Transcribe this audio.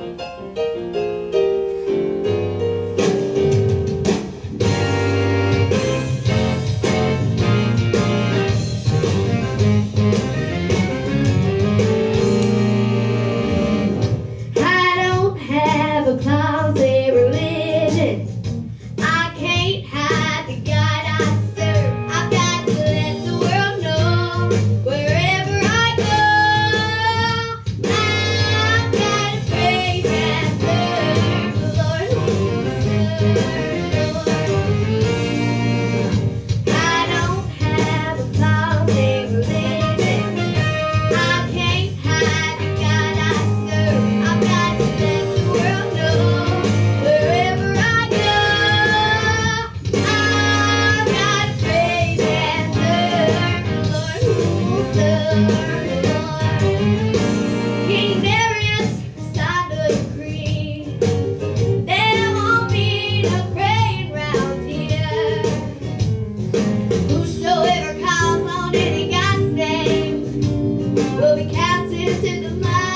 Bye. We'll be cast into the light.